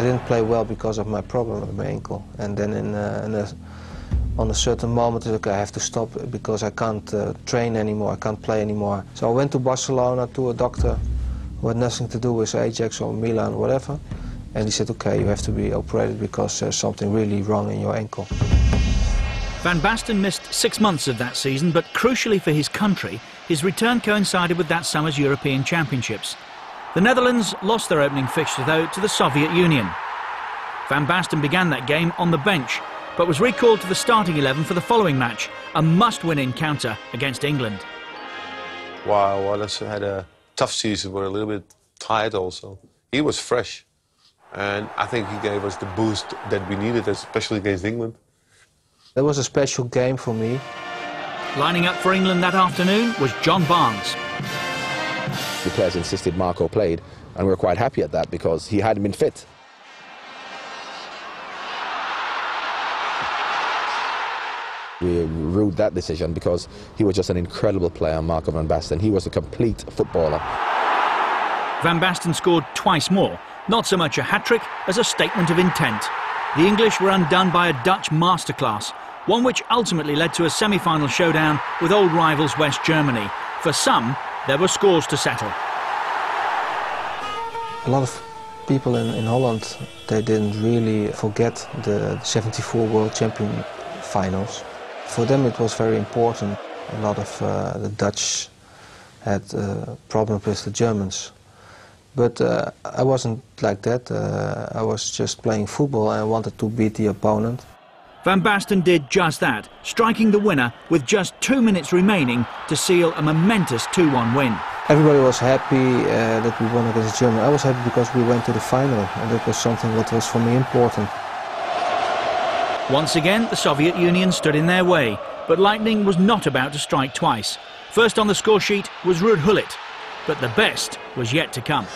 I didn't play well because of my problem with my ankle. And then in, uh, in a, on a certain moment, okay, I have to stop because I can't uh, train anymore, I can't play anymore. So I went to Barcelona to a doctor who had nothing to do with Ajax or Milan, whatever. And he said, okay, you have to be operated because there's something really wrong in your ankle. Van Basten missed six months of that season, but crucially for his country, his return coincided with that summer's European Championships. The Netherlands lost their opening fixture, though, to the Soviet Union. Van Basten began that game on the bench, but was recalled to the starting 11 for the following match, a must-win encounter against England. While Wallace had a tough season, but a little bit tired also, he was fresh. And I think he gave us the boost that we needed, especially against England. It was a special game for me. Lining up for England that afternoon was John Barnes. The players insisted Marco played, and we were quite happy at that because he hadn't been fit. We ruled that decision because he was just an incredible player, Marco van Basten. He was a complete footballer. Van Basten scored twice more, not so much a hat-trick as a statement of intent. The English were undone by a Dutch masterclass, one which ultimately led to a semi-final showdown with old rivals West Germany. For some, there were scores to settle. A lot of people in, in Holland, they didn't really forget the 74 World Champion finals. For them it was very important. A lot of uh, the Dutch had uh, problems with the Germans. But uh, I wasn't like that. Uh, I was just playing football and I wanted to beat the opponent. Van Basten did just that, striking the winner with just two minutes remaining to seal a momentous 2-1 win. Everybody was happy uh, that we won against Germany. I was happy because we went to the final and that was something that was for me important. Once again, the Soviet Union stood in their way, but lightning was not about to strike twice. First on the score sheet was Ruud Gullit, but the best was yet to come.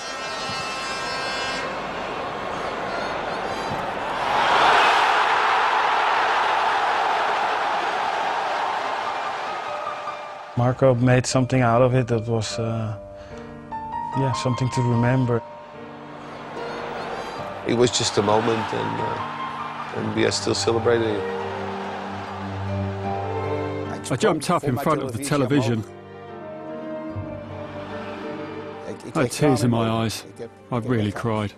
Marco made something out of it that was, uh, yeah, something to remember. It was just a moment, and, uh, and we are still celebrating it. I jumped up in front of the television. I had tears in my eyes. I really cried.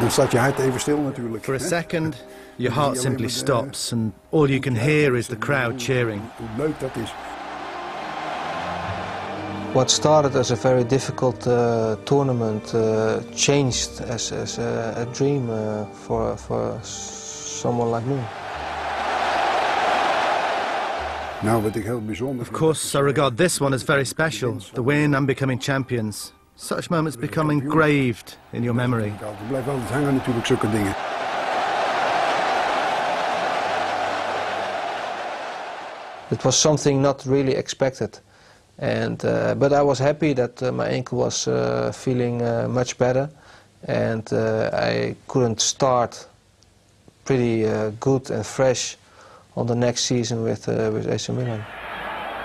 Dan staat je hart even stil natuurlijk. For a second, your heart simply stops and all you can hear is the crowd cheering. Hoe leuk dat is. What started as a very difficult uh, tournament uh, changed as, as a, a dream uh, for, for someone like me. Nou, wat ik heel bijzonder Of course, I regard this one as very special, the win and becoming champions. Such moments become engraved in your memory. It was something not really expected. And, uh, but I was happy that uh, my ankle was uh, feeling uh, much better and uh, I couldn't start pretty uh, good and fresh on the next season with, with AC Milan.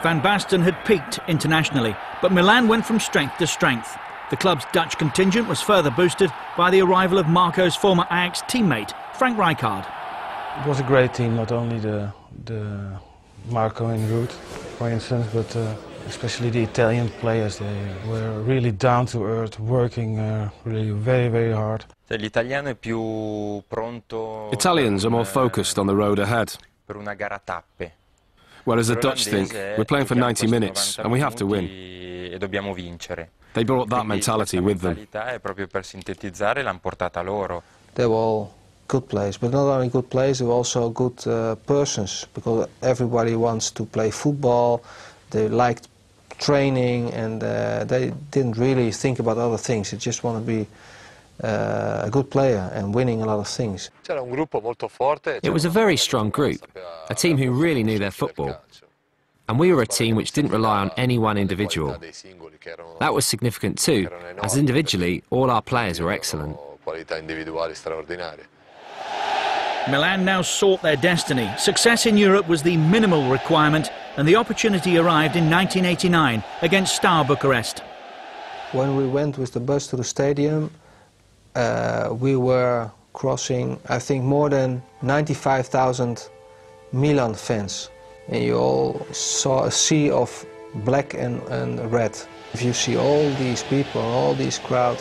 Van Basten had peaked internationally, but Milan went from strength to strength. The club's Dutch contingent was further boosted by the arrival of Marco's former Ajax teammate, Frank Rijkaard. It was a great team, not only the, the Marco and Ruud, for instance, but uh, especially the Italian players. They were really down to earth, working uh, really very, very hard. Italians are more focused on the road ahead. Whereas the Dutch think we're playing for 90 minutes and we have to win. They brought that mentality with them. They were all good players, but not only good players, they were also good uh, persons because everybody wants to play football. They liked training and uh, they didn't really think about other things. They just want to be uh, a good player and winning a lot of things. It was a very strong group, a team who really knew their football. And we were a team which didn't rely on any one individual. That was significant too, as individually all our players were excellent. Milan now sought their destiny. Success in Europe was the minimal requirement, and the opportunity arrived in 1989 against Steaua Bucharest. When we went with the bus to the stadium, uh, we were crossing, I think, more than 95,000 Milan fans. And you all saw a sea of black and, and red. If you see all these people, all these crowd,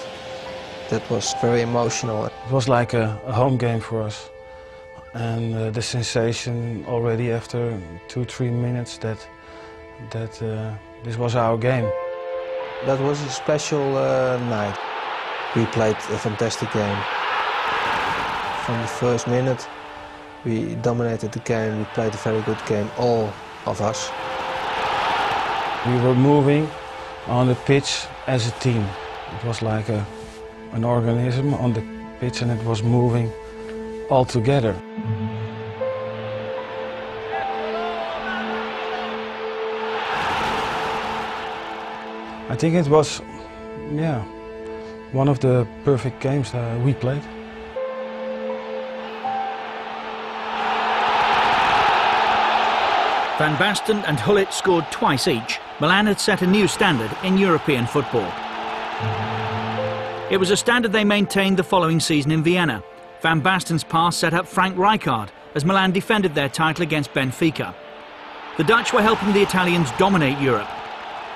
that was very emotional. It was like a, a home game for us and uh, the sensation already after two, three minutes that, that uh, this was our game. That was a special uh, night. We played a fantastic game. From the first minute, we dominated the game, we played a very good game, all of us. We were moving on the pitch as a team. It was like a, an organism on the pitch and it was moving all together. I think it was, yeah, one of the perfect games that we played. Van Basten and Gullit scored twice each. Milan had set a new standard in European football. It was a standard they maintained the following season in Vienna. Van Basten's pass set up Frank Rijkaard as Milan defended their title against Benfica. The Dutch were helping the Italians dominate Europe.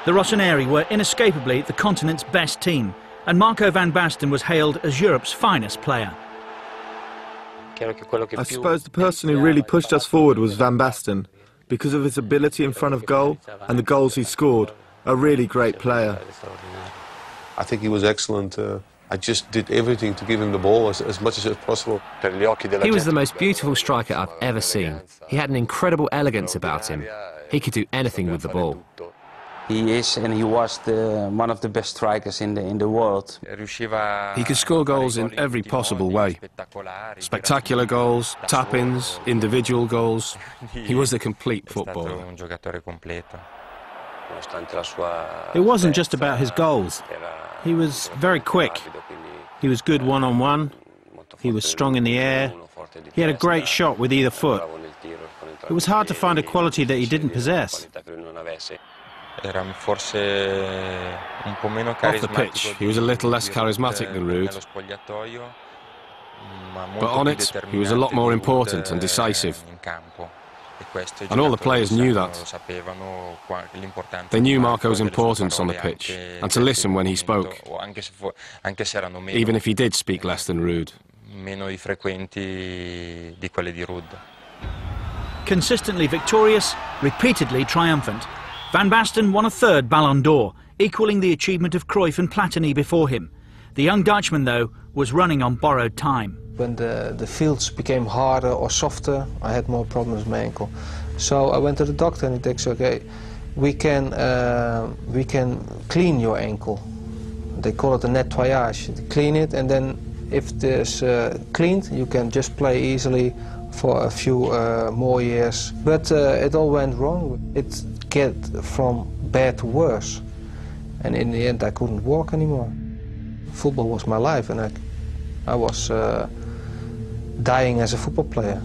The Rossoneri were inescapably the continent's best team, and Marco van Basten was hailed as Europe's finest player. I suppose the person who really pushed us forward was Van Basten, because of his ability in front of goal and the goals he scored. A really great player. I think he was excellent. Uh, I just did everything to give him the ball as, as much as possible. He was the most beautiful striker I've ever seen. He had an incredible elegance about him. He could do anything with the ball. He is and he was the, one of the best strikers in the, in the world. He could score goals in every possible way. Spectacular goals, tap-ins, individual goals. He was a complete footballer. It wasn't just about his goals. He was very quick. He was good one-on-one. -on -one. He was strong in the air. He had a great shot with either foot. It was hard to find a quality that he didn't possess. Off the pitch, he was a little less charismatic than Ruud. But on it, he was a lot more important and decisive. And all the players knew that. They knew Marco's importance on the pitch and to listen when he spoke, even if he did speak less than Ruud. Consistently victorious, repeatedly triumphant, Van Basten won a third Ballon d'Or, equalling the achievement of Cruyff and Platini before him. The young Dutchman, though, was running on borrowed time. When the, the fields became harder or softer, I had more problems with my ankle. So I went to the doctor and he thinks, okay, we can, uh, we can clean your ankle. They call it a nettoyage. Clean it and then if this uh, cleaned, you can just play easily for a few uh, more years. But uh, it all went wrong. It get from bad to worse. And in the end, I couldn't walk anymore. Football was my life, and I, I was uh, dying as a football player.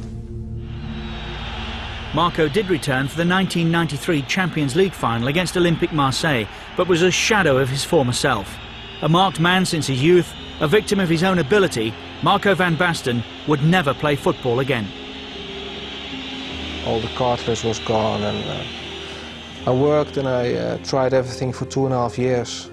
Marco did return for the 1993 Champions League final against Olympique Marseille, but was a shadow of his former self. A marked man since his youth, a victim of his own ability, Marco van Basten would never play football again. All the cartilage was gone and uh, I worked and I uh, tried everything for two and a half years.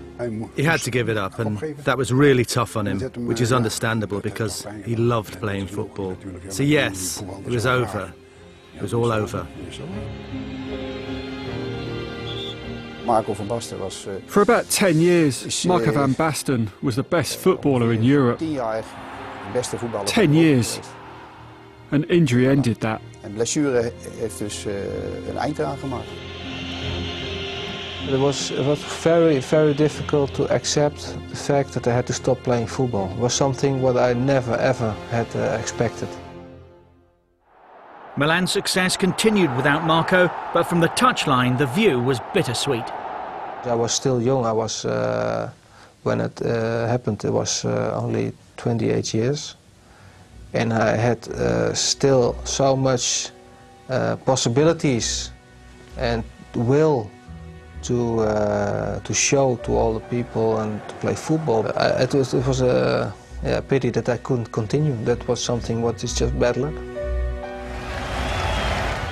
He had to give it up, and that was really tough on him, which is understandable because he loved playing football. So, yes, it was over. It was all over. Uh, for about 10 years, uh, Marco van Basten was the best footballer in Europe. 10 years. An injury ended that. En blessure heeft dus uh, een eind eraan gemaakt. It was, it was very, very difficult to accept the fact that I had to stop playing football. It was something what I never, ever had uh, expected. Milan's success continued without Marco, but from the touchline, the view was bittersweet. I was still young. I was, uh, when it uh, happened, it was uh, only 28 years. and I had uh, still so much uh, possibilities and will to uh, to show to all the people and to play football. I, it was it was a pity that I couldn't continue. That was something what is just bad luck.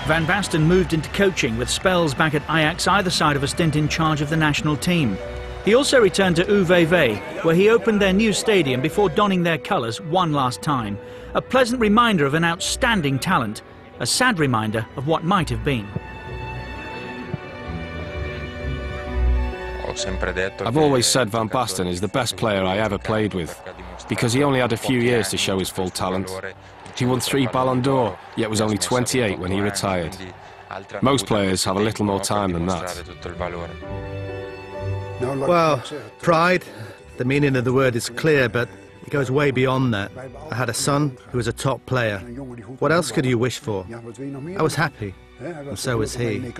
Van Basten moved into coaching with spells back at Ajax either side of a stint in charge of the national team. He also returned to UVV, where he opened their new stadium before donning their colours one last time. A pleasant reminder of an outstanding talent, a sad reminder of what might have been. I've always said Van Basten is the best player I ever played with, because he only had a few years to show his full talent. He won three Ballon d'Or, yet was only 28 when he retired. Most players have a little more time than that. Well, pride, the meaning of the word is clear, but it goes way beyond that. I had a son who was a top player. What else could you wish for? I was happy, and so was he.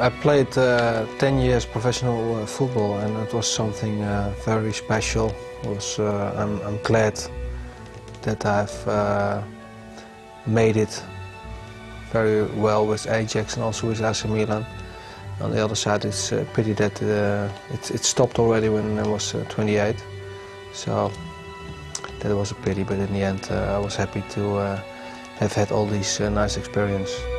I played uh, 10 years professional uh, football and it was something uh, very special. Uh, I'm, I'm glad that I've uh, made it very well with Ajax and also with AC Milan. On the other side, it's a pity that uh, it, it, stopped already when I was uh, 28. So that was a pity, but in the end, uh, I was happy to uh, have had all these uh, nice experiences.